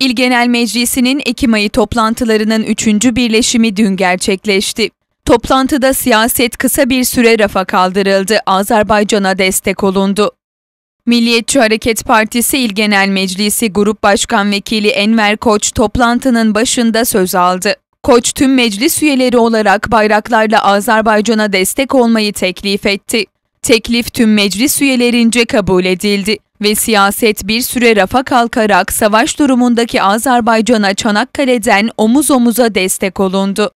İl Genel Meclisi'nin Ekim ayı toplantılarının üçüncü birleşimi dün gerçekleşti. Toplantıda siyaset kısa bir süre rafa kaldırıldı, Azerbaycan'a destek olundu. Milliyetçi Hareket Partisi İl Genel Meclisi Grup Başkan Vekili Enver Koç toplantının başında söz aldı. Koç tüm meclis üyeleri olarak bayraklarla Azerbaycan'a destek olmayı teklif etti. Teklif tüm meclis üyelerince kabul edildi ve siyaset bir süre rafa kalkarak savaş durumundaki Azerbaycan'a Çanakkale'den omuz omuza destek olundu.